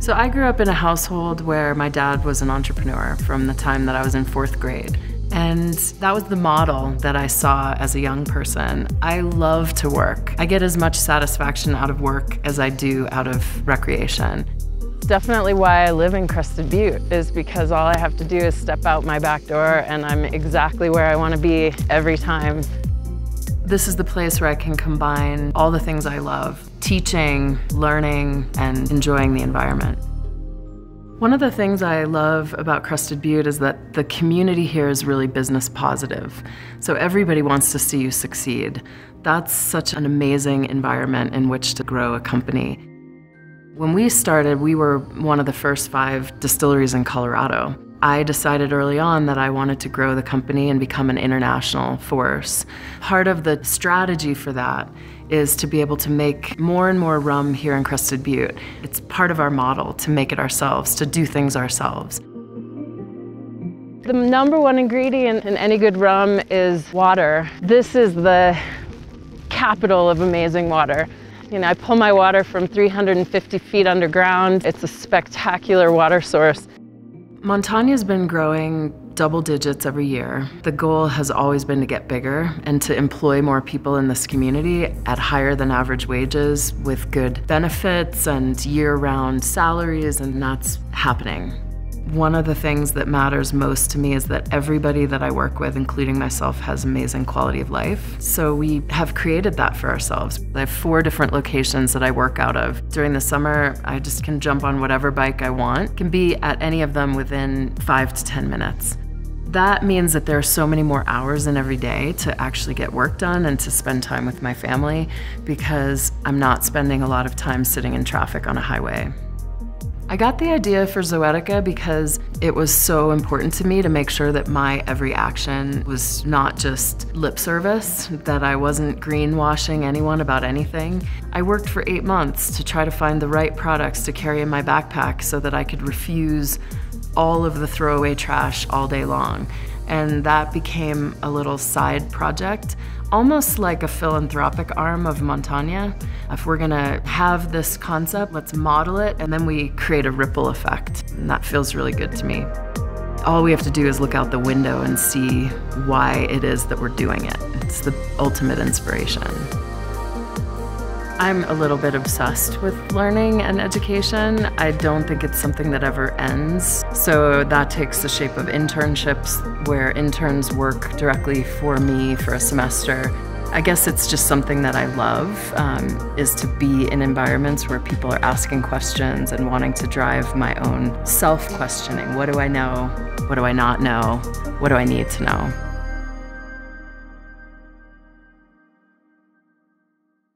So I grew up in a household where my dad was an entrepreneur from the time that I was in fourth grade. And that was the model that I saw as a young person. I love to work. I get as much satisfaction out of work as I do out of recreation. Definitely why I live in Crested Butte is because all I have to do is step out my back door and I'm exactly where I want to be every time. This is the place where I can combine all the things I love teaching, learning, and enjoying the environment. One of the things I love about Crested Butte is that the community here is really business positive. So everybody wants to see you succeed. That's such an amazing environment in which to grow a company. When we started, we were one of the first five distilleries in Colorado. I decided early on that I wanted to grow the company and become an international force. Part of the strategy for that is to be able to make more and more rum here in Crested Butte. It's part of our model to make it ourselves, to do things ourselves. The number one ingredient in any good rum is water. This is the capital of amazing water. You know, I pull my water from 350 feet underground. It's a spectacular water source. Montanya's been growing double digits every year. The goal has always been to get bigger and to employ more people in this community at higher than average wages with good benefits and year-round salaries, and that's happening. One of the things that matters most to me is that everybody that I work with, including myself, has amazing quality of life. So we have created that for ourselves. I have four different locations that I work out of. During the summer, I just can jump on whatever bike I want. Can be at any of them within five to 10 minutes. That means that there are so many more hours in every day to actually get work done and to spend time with my family because I'm not spending a lot of time sitting in traffic on a highway. I got the idea for Zoetica because it was so important to me to make sure that my every action was not just lip service, that I wasn't greenwashing anyone about anything. I worked for eight months to try to find the right products to carry in my backpack so that I could refuse all of the throwaway trash all day long. And that became a little side project almost like a philanthropic arm of Montanya. If we're gonna have this concept, let's model it, and then we create a ripple effect. And that feels really good to me. All we have to do is look out the window and see why it is that we're doing it. It's the ultimate inspiration. I'm a little bit obsessed with learning and education. I don't think it's something that ever ends. So that takes the shape of internships where interns work directly for me for a semester. I guess it's just something that I love, um, is to be in environments where people are asking questions and wanting to drive my own self-questioning. What do I know? What do I not know? What do I need to know?